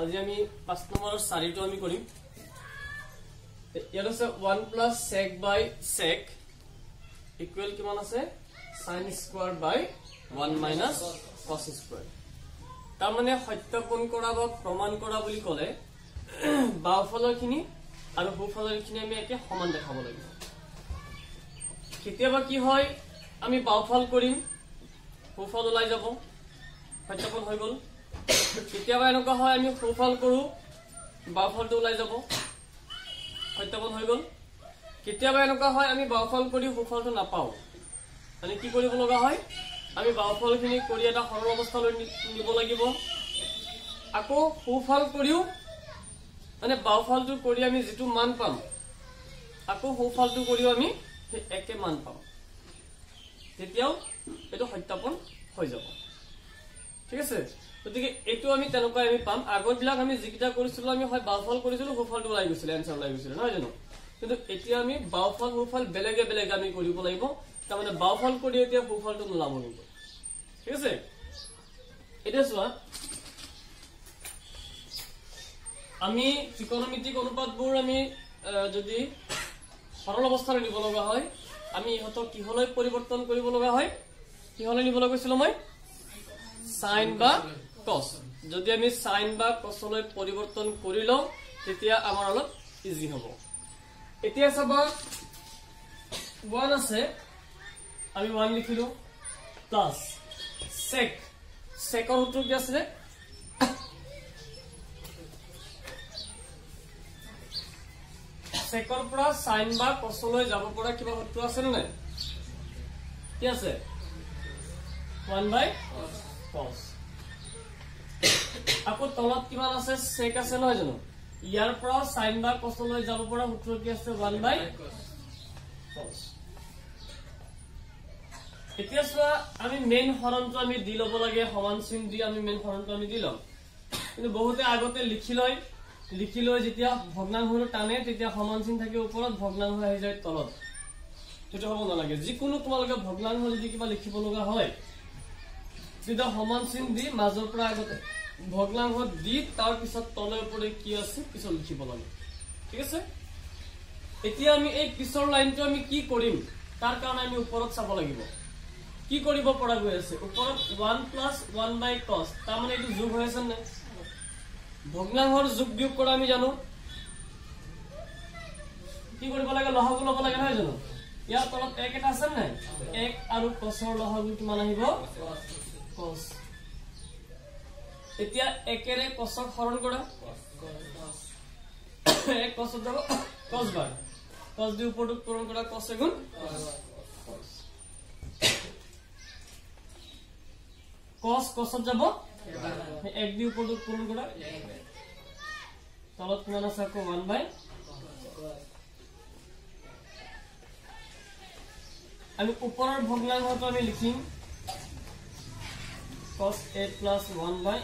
আজি আমি পাঁচ নম্বৰৰ চাৰিটো আমি কৰিম। ইয়াত আছে one plus sec by sec equal কিমান আছে? Sine square by one minus cos square তাৰমানে সত্যাপন কৰা বা প্ৰমাণ কৰা বুলি ক'লে বাওঁফালৰ খিনি আৰু সোঁফালৰ খিনি আমি একে সমান দেখাব লাগিব। কেতিয়াবা কি হয় আমি বাওঁফাল কৰিম সোঁফাল ওলাই যাব। সত্যাপন হৈ গ'ল? কেতিয়াবা এনেকুৱা হয় আমি সোঁফাল কৰো বাওঁফালটো ওলাই যাব। সত্যাপন হৈ গ'ল। কেতিয়াবা এনেকুৱা হয় আমি বাওঁফাল কৰি সোঁফালটো নাপাওঁ। মানে কি কৰিব লগা হয়? আমি বাওঁফালখিনি কৰি এটা সৰল অৱস্থালৈ নিব লাগিব। আকৌ সোঁফাল কৰিও মানে বাওঁফালটো কৰি আমি যিটো মান পাম আকৌ সোঁফালটো কৰিও আমি সেই একে মান পাম। তেতিয়াও এইটো সত্যাপন হৈ যাব। ঠিক আছে? গতিকে এইটো আমি তেনেকুৱাই আমি পাম। আগৰবিলাক আমি যিকেইটা কৰিছিলো আমি হয় বাওঁফাল কৰিছিলো সোঁফালটো ওলাই গৈছিলে এনচাৰ ওলাই গৈছিলে নহয় জানো? কিন্তু এতিয়া আমি বাওঁফাল সোঁফাল বেলেগে বেলেগে আমি কৰিব লাগিব। তাৰমানে বাওঁফাল কৰি এতিয়া সোঁফালটো নোলাব কিন্তু ঠিক আছে? এতিয়া চোৱা আমি ত্ৰিকোণমিতিক অনুপাতবোৰ আমি যদি সৰল অৱস্থালৈ নিব লগা হয় আমি ইহঁতক কিহলৈ পৰিৱৰ্তন কৰিব লগা হয়? কিহলৈ নিবলৈ কৈছিলো মই? চাইন বা কচ যদি আমি চাইন বা কচলৈ পৰিৱৰ্তন কৰি লওঁ তেতিয়া আমাৰ অলপ ইজি হ'ব। এতিয়া চাবা ওৱান আছে। আমি ওৱান লিখিলো। প্লাছ চেক চেকৰ সূত্ৰ কি আছিলে? চেকৰ পৰা চাইন বা কচলৈ যাব পৰা কিবা সূত্ৰ আছে নে কি আছে? ওৱান বাই আকৌ তলত কিমান আছে চেক আছে নহয় জানো? ইয়াৰ পৰা চাইন বা কচলৈ যাব পৰা সূত্ৰ কি আছে? ওৱান বাই এতিয়া চোৱা আমি মেইন হৰণটো আমি দি ল'ব লাগে সমান চিন দি আমি মেইন হৰণটো আমি দি ল'ম। কিন্তু বহুতে আগতে লিখি লয় লিখি লৈ যেতিয়া ভগ্নাংশটো টানে তেতিয়া সমান চিন থাকে ওপৰত ভগ্নাংশ আহি যায় তলত। সেইটো হ'ব নালাগে। যিকোনো তোমালোকে ভগ্নাংশ যদি কিবা লিখিব লগা হয় তেতিয়া সমান চিন দি মাজৰ পৰা আগতে ভগ্নাংশ দি তাৰ পিছত তলৰ ওপৰে কি আছে পিছত লিখিব লাগে। ঠিক আছে? এতিয়া আমি এই পিছৰ লাইনটো আমি কি কৰিম তাৰ কাৰণে আমি ওপৰত চাব লাগিব। কি কৰিব পৰা গৈ আছে? ওপৰত ওৱান প্লাছ ওৱান বাই কছ তাৰমানে এইটো যোগ হৈ আছে নে ভগ্নাংশৰ যোগ বিয়োগ কৰা আমি জানো। কি কৰিব লাগে? লহাগু ল'ব লাগে নহয় জানো? ইয়াৰ তলত এক এটা আছে নাই? এক আৰু কছৰ লহাগু কিমান আহিব? কছ এতিয়া একেৰে কছক হৰণ কৰা। এক কছত যাব কছ বাৰ। কছ দি ওপৰটোক পূৰণ কৰা কছ এগুণ। কছ কছত যাব। এক দি ওপৰটোক পূৰণ কৰা। তলত কিমান আছে আকৌ? ওৱান বাই আমি ওপৰৰ ভগ্নাংশটো আমি লিখিম। Cos a plus 1 by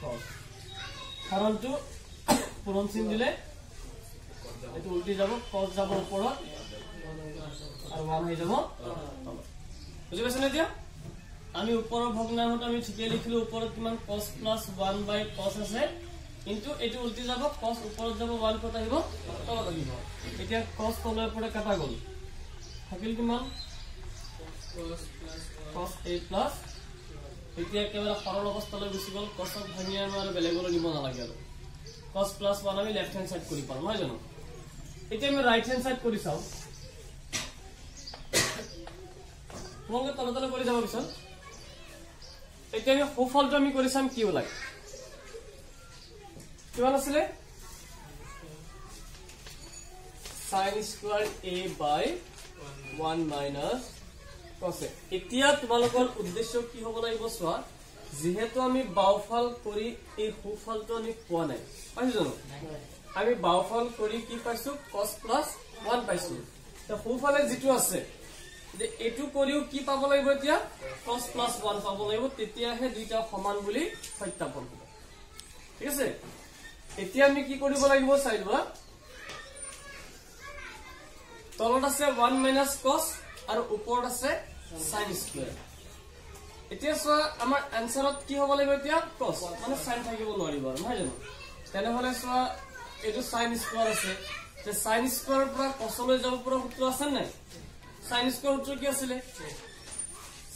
cos. হৰণটো পূৰণ চিন দিলে এইটো উল্টি যাব cos যাব ওপৰত আৰু 1 হৈ যাব। তলত। বুজি পাইছেনে এতিয়া আমি ওপৰৰ ভগ্নাংশটো আমি ঠিকে লিখিলো ওপৰত কিমান cos প্লাছ 1 বাই cos আছে কিন্তু এইটো উল্টি যাব cos ওপৰত যাব 1 ক'ত আহিব? তলত আহিব। এতিয়া cos তলৰ পৰা কাটা গ'ল। থাকিল কিমান? Cos a plus এতিয়া একেবাৰে সৰল অৱস্থালৈ গুচি গ'ল কছক ভাঙি আমি আৰু বেলেগলৈ নিব নালাগে আৰু। cos প্লাছ ওৱান আমি লেফ্ট হেণ্ড চাইড কৰি পাম নহয় জানো? এতিয়া আমি ৰাইট হেণ্ড চাইড কৰি চাওঁ। তোমালোকে তলে তলে কৰি যাব পিছত। এতিয়া আমি সুফলটো আমি কৰি চাম কি ওলাই কিমান আছিলে? Sine square A by one minus এতিয়া তোমালোকৰ উদ্দেশ্য কি হ'ব লাগিব চোৱা যিহেতু আমি বাওঁফাল কৰি এই সোঁফালটো আমি পোৱা নাই পাইছো জানো? আমি বাওঁফাল কৰি কি পাইছো? কচ প্লাছ ওৱান পাইছো। সোঁফালে যিটো আছে যে এইটো কৰিও কি পাব লাগিব এতিয়া? কচ প্লাছ ওৱান পাব লাগিব তেতিয়াহে দুইটা সমান বুলি সত্যাপন হ'ব। ঠিক আছে? এতিয়া আমি কি কৰিব লাগিব চাই লোৱা। তলত আছে ওৱান মাইনাছ কচ আৰু ওপৰত আছে চাইন স্কুৱেৰ এতিয়া চোৱা আমাৰ এনচাৰত কি হ'ব লাগিব এতিয়া? কচ মানে চাইন থাকিব নোৱাৰিব আৰু নহয় জানো? তেনেহলে চোৱা এইটো চাইন স্কোৱাৰ আছে। যে চাইন স্কোৱাৰৰ পৰা কচলৈ যাব পৰা সূত্ৰ আছে নে নাই? চাইন স্কোৱাৰ সূত্ৰ কি আছিলে?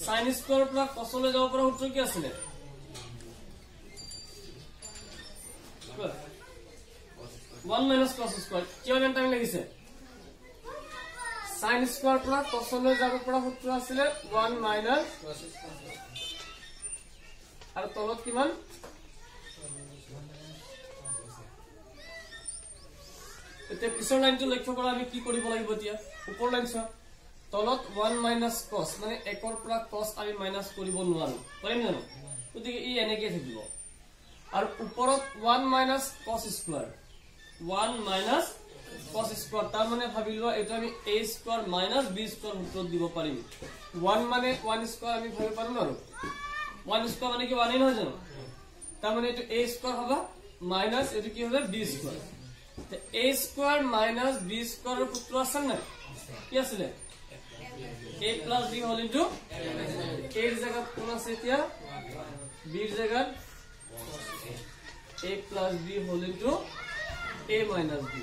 চাইন স্কোৱাৰৰ পৰা কচলৈ যাব পৰা সূত্ৰ কি আছিলে? ওৱান মাইনাছ কচ স্কোৱাৰ কিয় ইমান টাইম লাগিছে? চাইন স্কোৱাৰ পৰা কচলৈ যাব পৰা সূত্ৰ আছিলে ওৱান মাইনাছ আৰু তলত কিমান? এতিয়া পিছৰ লাইনটো লক্ষ্য কৰা আমি কি কৰিব লাগিব এতিয়া? ওপৰ লাইন চোৱা। তলত ওৱান মাইনাছ কচ মানে একৰ পৰা কচ আমি মাইনাছ কৰিব নোৱাৰো। পাৰিম জানো? গতিকে ই এনেকে থাকিব। আৰু ওপৰত one minus cos square one minus cos square তাৰ মানে ভাবি লোৱা এইটো আমি স্কোৱাৰ মাইনাছ বি স্কোৱাৰ সূত্ৰত দিব পাৰিম। ওৱান মানে ওৱান স্কোৱাৰ আমি ভাবিব পাৰিম আৰু। ওৱান স্কোৱাৰ মানে কি ওৱানেই নহয় জানো? তাৰমানে এইটো এ স্কোৱাৰ হ'ব মাইনাছ এইটো কি হ'ব B square A square minus B স্কোৱাৰৰ সূত্ৰ আছে নাই? কি আছিলে? A plus B whole into এৰ জেগাত কোন আছে এতিয়া? বিৰ জেগাত A plus B whole minus B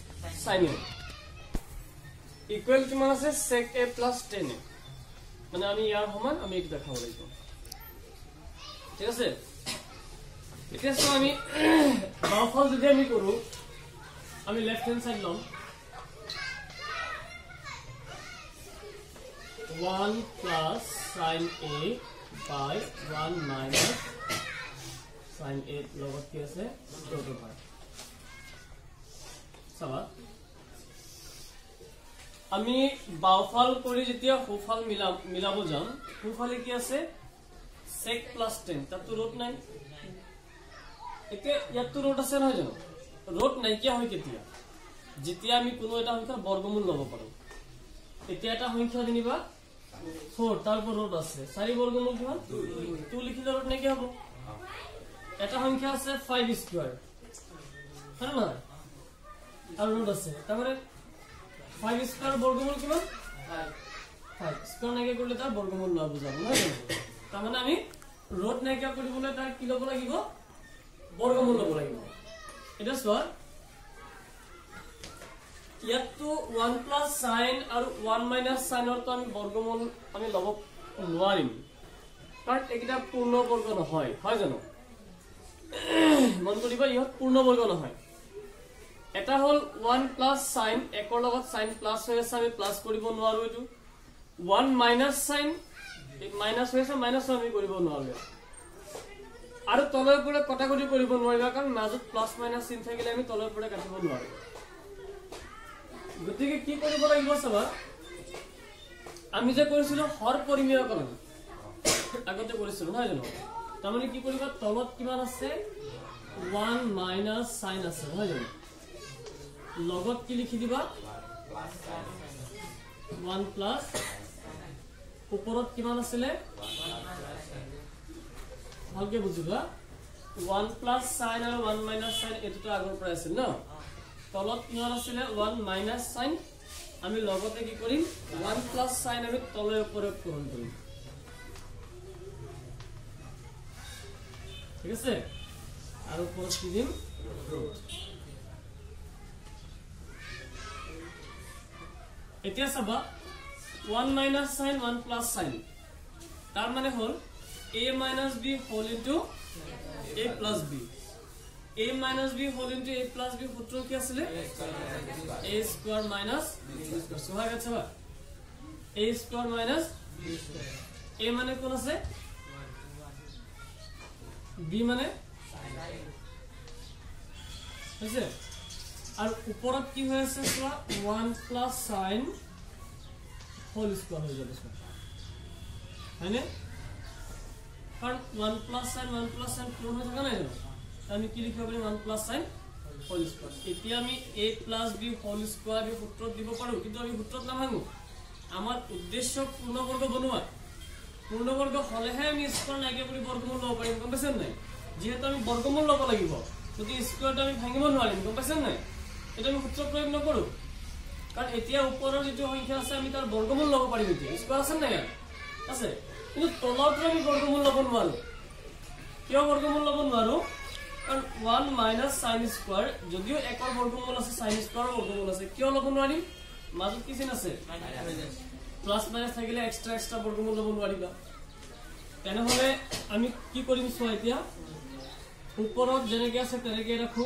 sine A equal কিমান আছে? Sec A plus tan A. মানে আমি ইয়াৰ সমান আমি এইটো দেখাব লাগিব। ঠিক আছে? এতিয়া চোৱা আমি বাওঁফাল যদি আমি কৰো আমি লেফট হেণ্ড চাইড ল'ম। One plus sine A by one minus sine A লগত কি আছে? ৰুট অভাৰ চাবা? আমি বাওঁফাল কৰি যেতিয়া সোঁফাল মিলাব যাম সোঁফালে কি আছে? চেক প্লাছ টেন তাততো ৰোড নাই। এতিয়া ইয়াততো ৰোড আছে নহয় জানো? ৰোড নাইকিয়া হয় কেতিয়া? যেতিয়া আমি কোনো এটা সংখ্যাৰ বৰ্গমূল ল'ব পাৰো। এতিয়া এটা সংখ্যা যেনিবা ফ'ৰ তাৰ ওপৰত ৰোড আছে। চাৰি বৰ্গমূল কিমান? টু লিখিলে ৰোড নাইকিয়া হ'ব। এটা সংখ্যা আছে ফাইভ স্কুৱাৰ হয় নহয়? আৰু ৰোড আছে। তাৰমানে ফাইভ স্কুৱাৰ বৰ্গমূল কিমান? ফাইভ স্কুৱাৰ নাইকিয়া কৰিলে তাৰ বৰ্গমূল লোৱা বুজাব নহয় জানো? তাৰমানে আমি ৰোড নাইকিয়া কৰিবলৈ তাৰ কি ল'ব লাগিব? বৰ্গমূল ল'ব লাগিব। এতিয়া চোৱা। ইয়াততো ওৱান প্লাছ চাইন আৰু ওৱান মাইনাছ চাইনৰতো আমি বৰ্গমূল আমি ল'ব নোৱাৰিম। কাৰণ এইকেইটা পূৰ্ণ বৰ্গ নহয় হয় জানো? মন কৰিবা ইহঁত পূৰ্ণ বৰ্গ নহয়। এটা হ'ল ওৱান প্লাছ চাইন একৰ লগত চাইন প্লাছ হৈ আছে আমি প্লাছ কৰিব নোৱাৰো এইটো। ওৱান মাইনাছ চাইন মাইনাছ হৈ আছে মাইনাছো আমি কৰিব নোৱাৰো। আৰু তলৰ পৰা কটাকটি কৰিব নোৱাৰিবা কাৰণ মাজত প্লাছ মাইনাছ চিন থাকিলে আমি তলৰ পৰা কাটিব নোৱাৰো। গতিকে কি কৰিব লাগিব চাবা? আমি যে কৰিছিলো হৰ পৰিমেয়কৰণ আগতে কৰিছিলো নহয় জানো? তাৰমানে কি কৰিবা? তলত কিমান আছে? ওৱান মাইনাছ চাইন আছে নহয় জানো? লগত কি লিখি দিবা? ওৱান প্লাছ ওপৰত কিমান আছিলে? ভালকে বুজিবা। ওৱান প্লাছ চাইন আৰু ওৱান মাইনাছ চাইন এইটোতো আগৰ পৰাই আছিল ন? তলত কিমান আছিলে? ওৱান মাইনাছ চাইন আমি লগতে কি কৰিম? ওৱান প্লাছ চাইন আমি তলে ওপৰে পূৰণ কৰিম। ঠিক আছে? আৰু ওপৰত কি দিম? এতিয়া চাবা one minus sine one plus sine তাৰ মানে হ'ল A minus B whole into A plus B A minus B whole into A plus B সূত্ৰ কি আছিলে? এ স্কোৱাৰ মাইনাছ চোৱা গেছে চাবা এ স্কোৱাৰ মাইনাছ এ মানে কোন আছে? বি মানে? হৈছে? আৰু ওপৰত কি হৈ আছে চোৱা one plus sine whole square হৈ যাব চোৱা। হয়নে? কাৰণ one plus sine one plus sine পূৰণ হৈ থকা নাই জানো? আমি কি লিখিব পাৰিম? One plus sine whole square এতিয়া আমি A plus B whole square সূত্ৰত দিব পাৰোঁ কিন্তু আমি সূত্ৰত নাভাঙো। আমাৰ উদ্দেশ্য পূৰ্ণবৰ্গ বনোৱা। পূৰ্ণবৰ্গ হ'লেহে আমি স্কোৱাৰ নাইকিয়া কৰি বৰ্গমূল ল'ব পাৰিম গম পাইছে নাই? যিহেতু আমি বৰ্গমূল ল'ব লাগিব। গতিকে স্কোৱাৰটো আমি ভাঙিব নোৱাৰিম গম পাইছে নাই? এইটো আমি সূত্ৰ প্ৰয়োগ নকৰোঁ। কাৰণ এতিয়া ওপৰৰ যিটো সংখ্যা আছে আমি তাৰ বৰ্গমূল ল'ব পাৰিম এতিয়া। স্কোৱাৰ আছে নাই? ইয়াত আছে। কিন্তু তলৰটো আমি বৰ্গমূল ল'ব নোৱাৰোঁ। কিয় বৰ্গমূল ল'ব নোৱাৰোঁ? কাৰণ ওৱান মাইনাছ চাইন স্কোৱাৰ যদিও একৰ বৰ্গমূল আছে চাইন স্কোৱাৰৰ বৰ্গমূল আছে কিয় ল'ব নোৱাৰিম? মাজত কি চিন আছে? প্লাছ মাইনাছ থাকিলে এক্সট্ৰা এক্সট্ৰা বৰ্গমূল ল'ব নোৱাৰিবা। তেনেহ'লে আমি কি কৰিম চোৱা এতিয়া? ওপৰত যেনেকে আছে তেনেকে ৰাখো।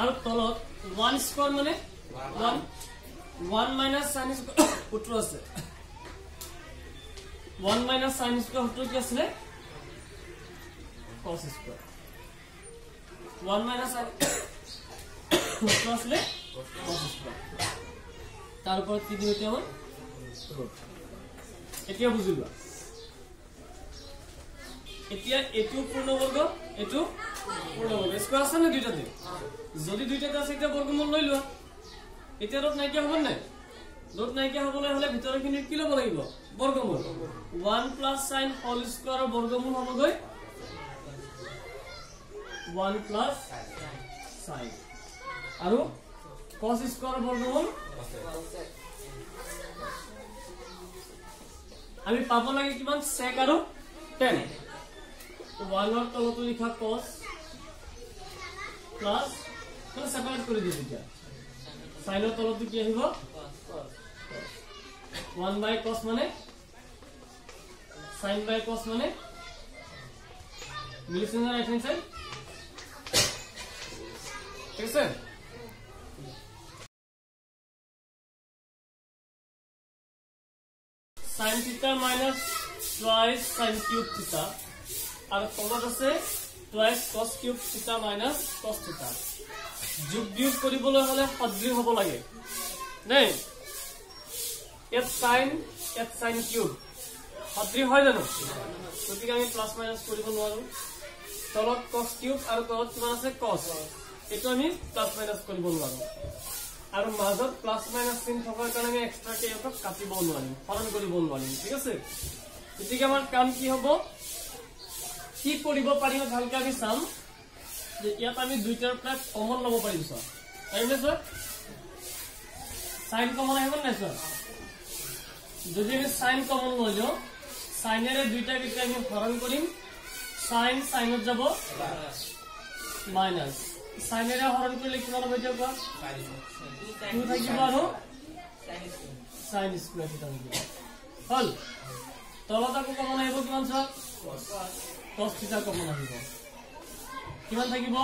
আৰু তলত ওৱান স্কোৱাৰ মানে one one minus sine square সূত্ৰ আছে। ওৱান মাইনাছ চাইন স্কোৱাৰ সূত্ৰ কি আছিলে? কছ স্কোৱাৰ ওৱান মাইনাছ চাইন সূত্ৰ আছিলে কছ স্কোৱাৰ তাৰ ওপৰত কি মই? ৰুট এতিয়া বুজি লোৱা। এতিয়া এইটো পূৰ্ণবৰ্গ এইটো যদি দুইটাতে আছে এতিয়া বৰ্গমূল লৈ লোৱা। এতিয়া ৰ'দ নাইকিয়া হ'ব নাই? ৰ'দ নাইকিয়া হ'বলৈ হ'লে ভিতৰৰখিনি কি ল'ব লাগিব? বৰ্গমূল ওৱান প্লাছ চাইন হল স্কোৱাৰৰ বৰ্গমূল হ'বগৈ। One plus sine. আৰু কছ স্কোৱাৰৰ বৰ্গমূল আমি পাব লাগে কিমান? চেক আৰু টেন। ওৱানৰ তলতো লিখা কছ প্লাছ মানে ছেপাৰেট কৰি দিম এতিয়া চাইনৰ তলতো কি আহিব। ওৱান বাই কছ মানে? চাইন বাই কছ মানে? মিলিছে নে ৰাইট হেণ্ড চাইড ঠিক আছে? Sine theta minus twice sine cube theta আৰু তলত আছে twice cos cube theta minus cos theta. যোগ বিয়োগ কৰিবলৈ হলে সদৃশ হ'ব লাগে। দেই ইয়াত সাইন ইয়াত সাইন কিউব। সদৃশ হয় জানো? গতিকে আমি প্লাছ মাইনাছ কৰিব নোৱাৰো। তলত কস কিউব আৰু তলত কিমান আছে? কস এইটো আমি প্লাছ মাইনাছ কৰিব নোৱাৰো। আৰু মাজত প্লাছ মাইনাছ চিন থকাৰ কাৰণে আমি এক্সট্ৰাকে ইহঁতক কাটিব নোৱাৰিম হৰণ কৰিব নোৱাৰিম। ঠিক আছে? গতিকে আমাৰ কাম কি হ'ব? কি কৰিব পাৰিম ভালকে আমি চাম। যে ইয়াত আমি দুইটাৰ পৰা কমন ল'ব পাৰিম চোৱা পাৰিমনে চোৱা চাইন কমন আহিব নাই চোৱা যদি আমি চাইন কমন লৈ যাওঁ চাইনেৰে দুইটাক এতিয়া আমি হৰণ কৰিম। চাইন চাইনত যাব। মাইনাছ চাইনেৰে হৰণ কৰিলে কিমান হ'ব এতিয়া কোৱা টু থাকিব আৰু। চাইন স্কুৱেৰ হ'ল। তলত আকৌ কমন আহিব কিমান চোৱা কচ থিটা কমন আহিব কিমান থাকিব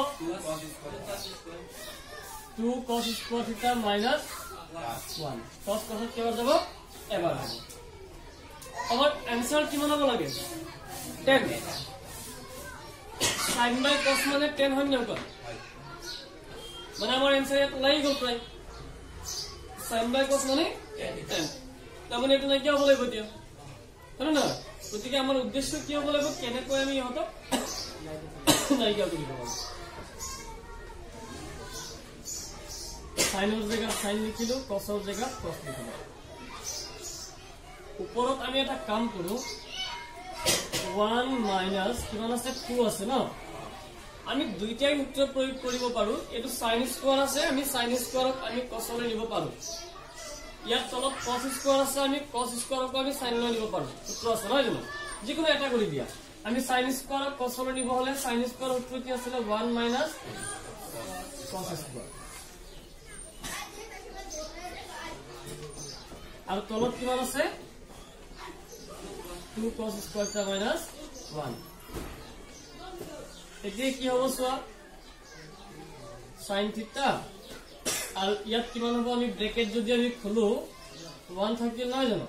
টু কচ স্কুৱেৰ থিটা মাইনাছ ওৱান কচ কচত কেইবাৰ যাব এবাৰ হ'ব আমাৰ এনচাৰ কিমান হ'ব লাগে টেন চাইন বাই কচ মানে টেন হয় নে নহয় মানে আমাৰ এনচাৰ ইয়াত ওলাই গ'ল প্ৰায় চাইন বাই কচ মানে টেন তাৰমানে এইটো নাইকিয়া হ'ব লাগিব এতিয়া হয় নে নহয় গতিকে আমাৰ উদ্দেশ্য কি হ'ব লাগিব? কেনেকৈ আমি ইহঁতক নাইকিয়া কৰিব পাৰোঁ চাইনৰ জেগাত চাইন লিখিলো কচৰ জেগাত কচ লিখিলো ওপৰত আমি এটা কাম কৰো। ওৱান মাইনাছ কিমান আছে? টু আছে ন? আমি দুইটাই সূত্ৰ প্ৰয়োগ কৰিব পাৰো। এইটো চাইন স্কোৱাৰ আছে আমি চাইন স্কোৱাৰক আমি কচলৈ নিব পাৰো। ইয়াত তলত কচ স্কোৱাৰ আছে, আমি কচ স্কোৱাৰকো আমি চাইনলৈ নিব পাৰো। সূত্ৰ আছে, নহয় জানো? যিকোনো এটা কৰি দিয়া। আমি চাইন স্কোৱাৰক কচলৈ নিব হলে চাইন স্কোৱাৰ সূত্ৰ কি আছিলে? ওৱান মাইনাছ কচ স্কোৱাৰ আৰু তলত কিমান আছে? টু কচ স্কোৱাৰ থিটা মাইনাছ ওৱান এতিয়া কি হ'ব চোৱা? চাইন থিটা আৰু ইয়াত কিমান হ'ব, আমি ব্ৰেকেট যদি আমি খোলো ওৱান থাকিল নহয় জানো?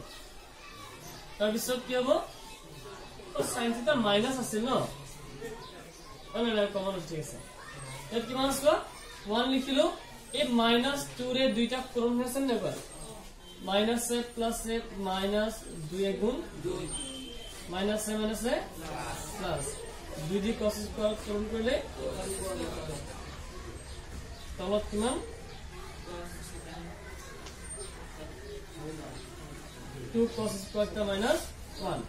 তাৰপিছত কি হ'ব? চাইন থিটা মাইনাছ আছিল ন? কমন ঠিক আছে। ইয়াত কিমান চোৱা ওৱান লিখিলো। এই মাইনাছ টুৰে দুইটা পূৰণ হৈ আছে নে কোৱা minus a plus a minus দুই এগুণ minus a minus a plus দুই দি কছ স্কোৱাৰ পূৰণ কৰিলে তলত কিমান? টু কছ স্কোৱাৰ এটা মাইনাছ ওৱান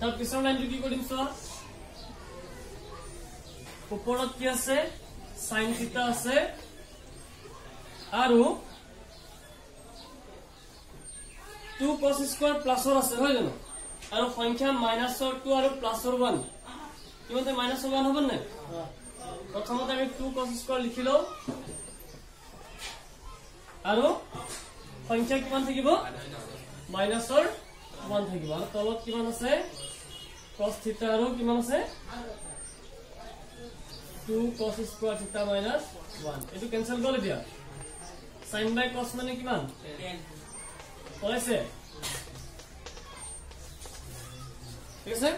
তাৰ পিছৰ লাইনটো কি কৰিম চোৱা ওপৰত কি আছে চাইন থিতা আছে আৰু টু কছ স্কোৱাৰ প্লাছৰ আছে নহয় জানো আৰু সংখ্যা মাইনাছৰ টু আৰু প্লাছৰ ওৱান কিমানতে মাইনাছৰ ওৱান হ'ব নাই প্ৰথমতে আমি টু কছ স্কোৱাৰ লিখি লওঁ আৰু সংখ্যা কিমান থাকিব মাইনাছৰ ওৱান থাকিব। আৰু তলত কিমান আছে? কছ থিতা আৰু কিমান আছে? Two cos square theta minus one এইটো কেঞ্চেল গ'ল এতিয়া চাইন বাই কছ মানে কিমান? ওলাইছে ঠিক আছে?